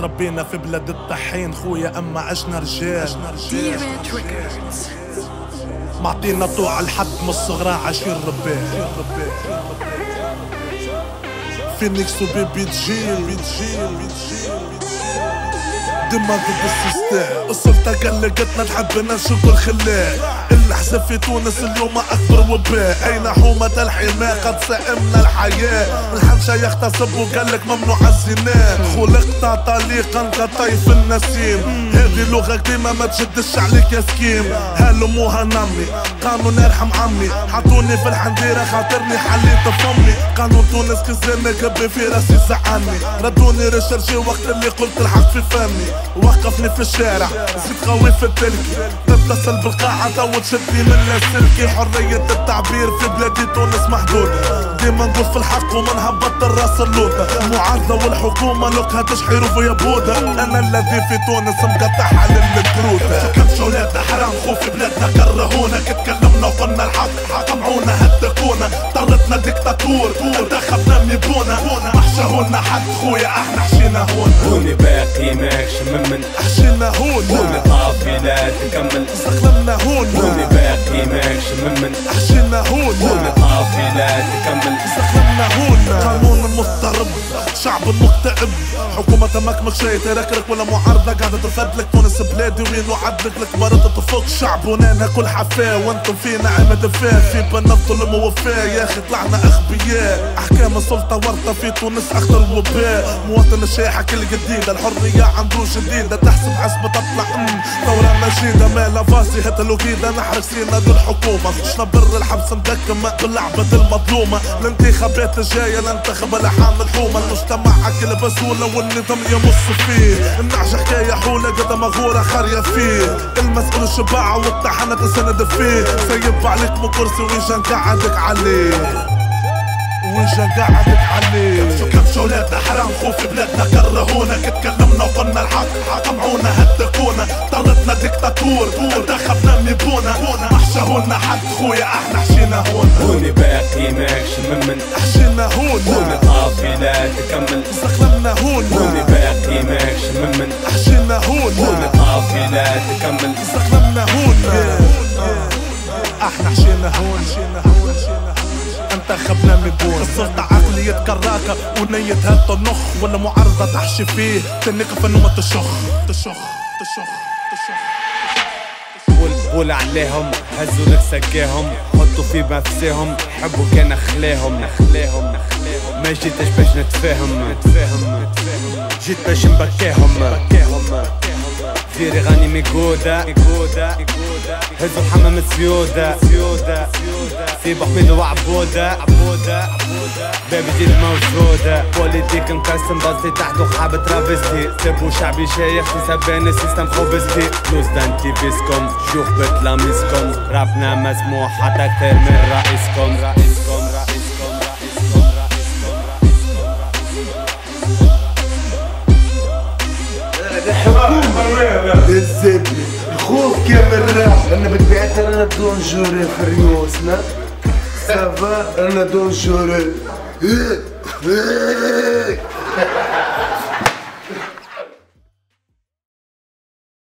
تربينا في بلاد الطحين خويا أما عشنا رجال. معطينا طوع الحد من الصغرى عشير رباه فينيكس وبيبي تجيل. ديما ضد السيستم السلطة قلقتنا تحبنا نشوف الخلاق الأحزاب في تونس اليوم أكبر وباء. أين حومة الحماة قد سئمنا الحياة. الحنشة يغتصب وقالك ممنوع الزنا. خلقت طليقا كطيف النسيم. هذه لغة قديمة ما تشدش عليك يا سكيم. هالموها نمي قانون ارحم عمي. حطوني في الحنديرة خاطرني حليت فمي. قانون تونس كزانة قبي في راسي زعلني ردوني ريشرشي وقت اللي قلت الحق في فمي. وقفني في الشارع. زيد قوي في التلكي تتصل بالقاعة تو تشدني من لاسلكي حرية التعبير في بلادي تونس محدودة. ديما نقول في الحق وما نهبط الراس اللوطة المعارضة والحكومة لوكها تشحيروا في يبودة أنا الذي في تونس مقطع حل الكروتة. كم ولاد حرام خوفي بلادنا كرهونا. كتكلمنا وقلنا الحق. قمعونا هدكونا طردنا ديكتاتور. انتخبنا ميبونا. محشهونا حد خويا إحنا حشينا هون. هوني باقي ماكش من من حشينا هون. هوني طافي لا تكمل. استخدمنا هون. هوني باقي ماكش من من حشينا هون. هوني طافي لا تكمل. استخدمنا هون. قانون مضطرب شعب مكتئب. حكومة مكمك شيء تركرك ولا معارضة قاعدة تفدلك تونس بلادي وين وعدلك لك. مرة تفوق شعب ونانا كل حفاة. وأنتم في نعمة دفاه في بنا الظلم ووفاة. يا أخي طلعنا أغبياء. أحكام السلطة ورطة في تونس. اخطر وباء مواطن الشاحك الجديدة الحرية عنده جديدة تحسب حسب تطلع. ام ثورة مجيدة ما لافاسي هتلو كيدا نحرق سينا دي الحكومة. شنا بر الحبس مدكم باللعبة المظلومة. الانتخابات الجاية. الانتخاب لحام الحومة. المجتمع أكل بسهولة والنظام يمص فيه. النعش حكاية حولة قد مغورة خارية فيه. المسؤول الشباعة والطحنة تسند فيه. سيب عليك من كرسي ويجي قعدك عليه. وجا قعدك عليه شو كم شولاتنا حرام خوف بلادنا كرهونا. كتكلمنا وقلنا الحق قمعونا هدكونا طردنا ديكتاتور انتخبنا ميبونا محشهونا حد خويا إحنا حشينا هون هوني باقي ماكش من من حشينا هون هوني طافي لا تكمل. استخدمنا هون هوني باقي ماكش من من حشينا هون هوني طافي لا تكمل. استخدمنا هون إحنا حشينا هون دون السلطة عقلية كراكة ونية هات النخ ولا معارضة تحشي فيه. تنك فنومة تشخ تشخ تشخ تشخ قول عليهم. هزوا لك سقاهم حطوا في نفسهم حبوا كان أخلاهم. أخلاهم. ما جيتش باش نتفاهم. نتفاهم جيت باش نبكيهم. غني ميقودة. هزوا حمام سيودة سيودة. سيب حميد وعبودة عبودة بابي جيت موجودة بوليتيك مقسم بصي تحت وحابة ترافستي سيبو شعبي شايخ في سبانة سيستم خوبستي فلوس بيسكم شيوخ بتلاميسكم رابنا مسموح حتى كتير من رئيسكم رئيسكم رئيسكم رئيسكم رئيسكم الزبنة الخوف كامل راح أنا بطبيعتي أنا دون جوري في ريوسنا Mustafa Anadolu Şöhre.